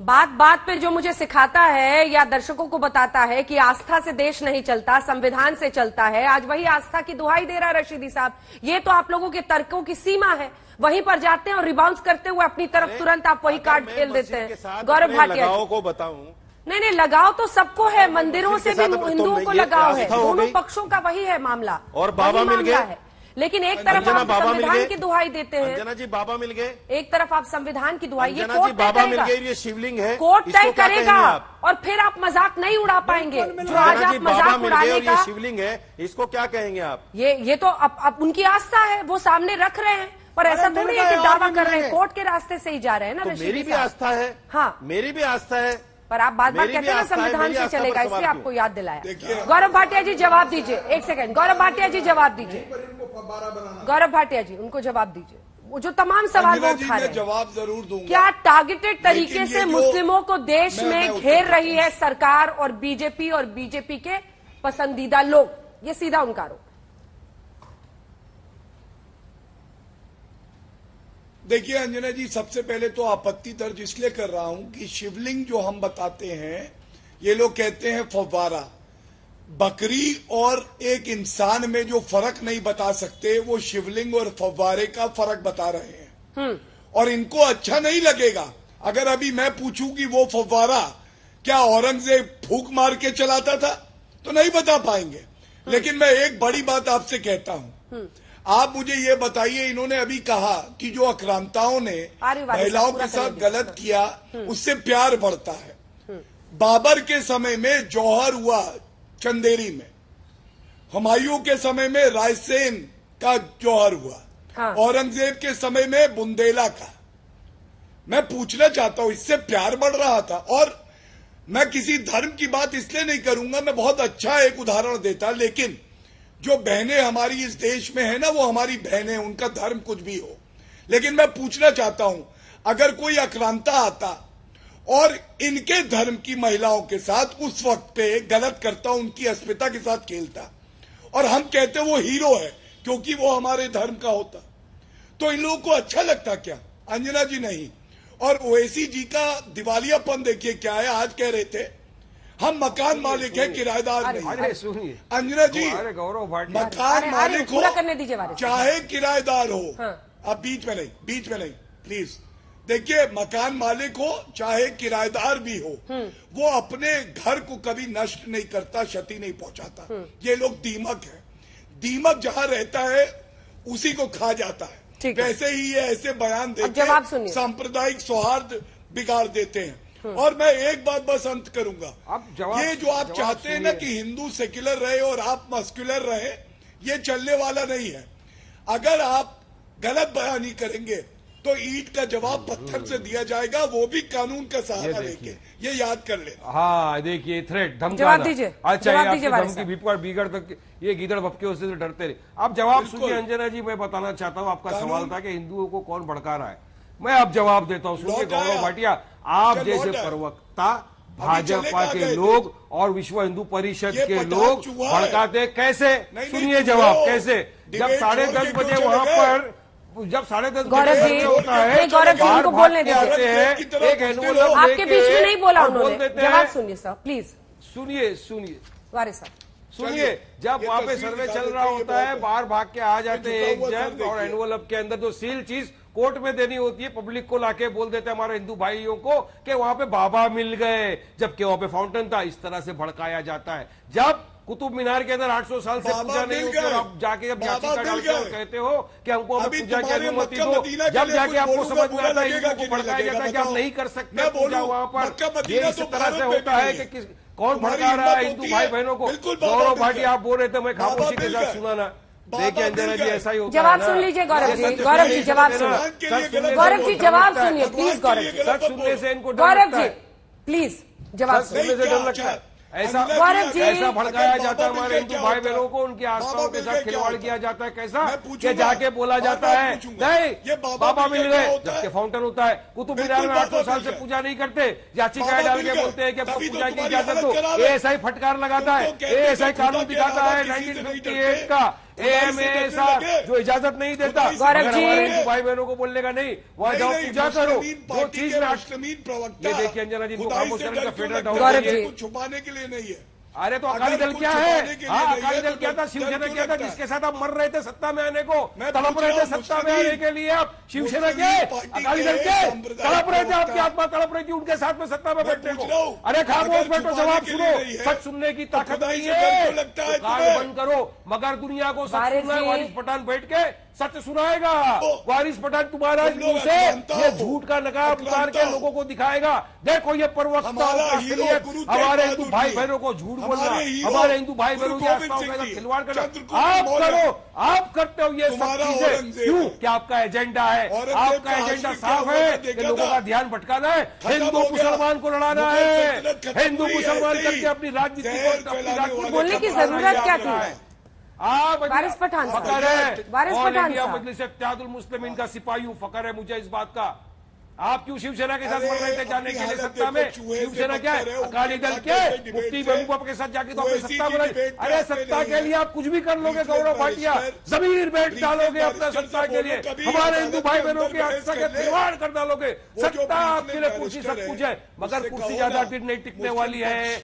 बात बात पे जो मुझे सिखाता है या दर्शकों को बताता है कि आस्था से देश नहीं चलता संविधान से चलता है आज वही आस्था की दुहाई दे रहा है रशीदी साहब। ये तो आप लोगों के तर्कों की सीमा है। वहीं पर जाते हैं और रिबाउंस करते हुए अपनी तरफ़ तुरंत आप वही कार्ड खेल देते हैं। गौरव भाटिया को बताऊँ नहीं नहीं लगाव तो सबको है मंदिरों से भी हिंदुओं को लगाव है। दोनों पक्षों का वही है मामला। और बाबा मिल गए। लेकिन एक तरफ़ आप संविधान की दुहाई देते हैं। अंजना जी बाबा मिल गए। एक तरफ़ आप संविधान की दुहाई ये कोर्ट बाबा मिल गए ये शिवलिंग है। कोर्ट तय करेगा और फिर आप मज़ाक नहीं उड़ा पाएँगे। जो आज आप मज़ाक उड़ाने का शिवलिंग है। इसको क्या कहेंगे आप? ये ये तो अब, उनकी आस्था है वो सामने रख रहे हैं। पर ऐसा थोड़ी है कि दावा कर रहे हैं। कोर्ट के रास्ते से ही जा रहे हैं ना तो मेरी भी आस्था है। हाँ। मेरी भी आस्था है। पर आप बात बात कहते हैं ना संविधान से चलेगा इसलिए आपको याद दिलाया। गौरव भाटिया जी जवाब दीजिए। एक सेकंड। गौरव भाटिया जी जवाब दीजिए। गौरव भाटिया जी उनको जवाब दीजिए। वो जो तमाम सवाल वो उठा रहे जवाब ज़रूर दूँगा। क्या टारगेटेड तरीके से मुस्लिमों को देश मैं, में घेर रही है सरकार और बीजेपी और बीजेपी के पसंदीदा लोग? ये सीधा उनका आरोप। देखिए अंजना जी सबसे पहले तो आपत्ति दर्ज इसलिए कर रहा हूँ कि शिवलिंग जो हम बताते हैं ये लोग कहते हैं फव्वारा। बकरी और एक इंसान में जो फ़र्क नहीं बता सकते वो शिवलिंग और फव्वारे का फ़र्क बता रहे हैं हम्म। और इनको अच्छा नहीं लगेगा अगर अभी मैं पूछूँ कि वो फव्वारा क्या औरंगज़ेब फूक मार के चलाता था तो नहीं बता पाएँगे हम्म। लेकिन मैं एक बड़ी बात आपसे कहता हूँ हम्म। आप मुझे ये बताइए इन्होंने अभी कहा कि जो अक्रांताओं ने महिलाओं के साथ गलत किया। उससे प्यार बढ़ता है। बाबर के समय में जौहर हुआ चंदेरी में। हमायूं के समय में रायसेन का जौहर हुआ। हाँ। औरंगज़ेब के समय में बुंदेला का। मैं पूछना चाहता हूँ इससे प्यार बढ़ रहा था और मैं किसी धर्म की बात इसलिए नहीं करूँगा मैं बहुत अच्छा एक उदाहरण देता लेकिन जो बहनें हमारी इस देश में है ना वो हमारी बहनें उनका धर्म कुछ भी हो। लेकिन मैं पूछना चाहता हूँ अगर कोई अक्रांता आता और इनके धर्म की महिलाओं के साथ उस वक्त पे गलत करता उनकी अस्मिता के साथ खेलता। और हम कहते वो हीरो है क्योंकि वो हमारे धर्म का होता। तो इन लोगों को अच्छा लगता क्या? अंजना जी नहीं। और ओएसी जी का दिवालियापन देखिए क्या है आज कह रहे थे हम मकान मालिक है किराएदार नहीं। अरे सुनिए। अंजना जी गौरव मकान मालिक हो करने दीजिए चाहे किराएदार हो। हाँ। अब बीच में नहीं बीच में नहीं प्लीज़ देखिए मकान मालिक हो चाहे किराएदार भी हो हम्म। वो अपने घर को कभी नष्ट नहीं करता क्षति नहीं पहुंचाता। हम्म। ये लोग दीमक है। दीमक जहाँ रहता है उसी को खा जाता है। वैसे ही ये ऐसे बयान देते सांप्रदायिक सौहार्द बिगाड़ देते हैं। हम्म। और मैं एक बात बस अंत करूँगा। ये जो आप चाहते हैं ना कि हिंदू सेक्युलर रहे और आप मस्कुलर रहे ये चलने वाला नहीं है। अगर आप गलत बयानी करेंगे तो ईट का जवाब पत्थर से दिया जाएगा वो भी कानून का सहारा लेके। ये याद कर ले हाँ देखिए थ्रेट जवाब दीजिए अच्छा धमकी बिपड़ बिगड़ तक ये गीदड़ भपके से डरते रहे। अब जवाब सुनिए अंजना जी मैं बताना चाहता हूँ आपका सवाल था कि हिंदुओं को कौन भड़का रहा है। मैं अब जवाब देता हूँ सुनिए गौरव भाटिया आप जैसे प्रवक्ता भाजपा के लोग और विश्व हिंदू परिषद के लोग भड़काते कैसे? सुनिए जवाब कैसे? जब साढ़े दस बजे वहाँ पर जब साढ़े दस होता है गौरव जी उनको बोलने देते हैं आपके बीच में नहीं बोला उन्होंने। जवाब सुनिए सर प्लीज़ सुनिए सुनिए। वारिस साहब सुनिए जब वहाँ पे सर्वे चल रहा होता है बाहर भाग के आ जाते हैं एक जन और एनवलप के अंदर जो सील चीज़ कोर्ट में देनी होती है पब्लिक को लाके बोल देते हैं हमारे हिंदू भाइयों को कि वहाँ पे बाबा मिल गए जबकि वहाँ पे फाउंटेन था इस तरह से भड़काया जाता है। जब कुतुब मीनार के अंदर 800 साल से पूजा नहीं होती और आप जाके जब याचिका डालते हो कहते हो कि हमको हमें पूजा की अनुमति दो जब जाके आपको समझ में आता है को भड़काया जाता है कि आप नहीं कर सकते पूजा वहाँ पर। ये इस तरह से होता है कि कौन भड़का रहा है हिंदू भाई बहनों को? गौरव भाटी आप बोल रहे थे मैं खामोशी के साथ सुना ना देखिए अंजना जी ऐसा ही होता जवाब सुन लीजिए गौरव जी गौरव जी जवाब सुनिए गौरव जी जवाब सुनिए प्लीज़ गौरव जी सच सुनने से इनको गौरव जी। प्लीज़ जवाब सुनने से डर लगता है। ऐसा ऐसा भड़काया जाता है हमारे हिंदू भाई बहनों को उनके आस्थाओं के साथ खिलवाड़ किया जाता है कैसा? कि जाके बोला जाता है। नहीं बाबा मिल गए। जबकि फाउंटेन होता है। कुतुब मीनार में आठ सौ साल से पूजा नहीं करते। याचिकाएँ डाल के बोलते हैं कि आपको पूजा की इजाज़त हो। ऐसा ही फटकार लगाता है। ऐसा ही कानून दिखाता है नाइनटीन का। ऐसा जो इजाज़त नहीं देता गौरव जी। भाई बहनों को बोलने का नहीं वहाँ जाओ पूजा करो वो चीज़ में प्रवक्ता ये देखिए अंजना जी, को खुदाई करने का फेडरल? गौरव जी। छुपाने के लिए नहीं है अरे तो अकाली दल क्या है? हाँ अकाली दल तो क्या था? शिवसेना क्या था? जिसके साथ आप मर रहे थे सत्ता में आने को? तड़प रहे थे सत्ता में आने के लिए आप? शिवसेना के? अकाली दल के? तड़प रहे थे आपकी आत्मा तड़प रही थी उनके साथ में सत्ता में बैठने को? अरे खामोश बैठो जवाब सुनो। सच सुनने की तो ताकत नहीं है? बंद करो मगर दुनिया को। वारिस पठान बैठ के सच सुनाएगा। तो वारिस पठान तुम्हारा तुम से ये झूठ का नकाब उतार के लोगों को दिखाएगा। देखो ये प्रवक्ताओं का असलियत हमारे हिंदू भाई बहनों को झूठ बोलना हमारे हिंदू भाई बहनों की आस्थाओं के साथ खिलवाड़ करना। आप करो आप करते हो ये सब चीज़ें। क्यों? क्या आपका एजेंडा है? आपका एजेंडा साफ़ है कि लोगों का ध्यान भटकाना है? हिंदू मुसलमान को लड़ाना है। हिंदू मुसलमान करके अपनी राजनीति को अपनी राजनीति बोलने की ज़रूरत क्या थी? आप वारिस पठान साहब। फकर है। वारिस पठान इंडिया मजलिस इत्तेहादुल मुस्लिमीन का सिपाही हूँ फकर है मुझे इस बात का। आप क्यों शिवसेना के साथ मर रहे थे जाने के लिए सत्ता में? शिवसेना क्या है अकाली दल के मुफ्ती महबूबा के साथ जाके तो अपनी सत्ता की बनाई। अरे सत्ता के लिए आप कुछ भी कर लोगे गौरव भाटिया ज़मीन रिफ्लेक्ट डालोगे अपने सत्ता के लिए। हमारे हिंदू भाई बहनों की आस्था के कर कर डालोगे। सत्ता आपके लिए कुर्सी सब कुछ है, मगर कुर्सी ज़्यादा नहीं टिकने वाली है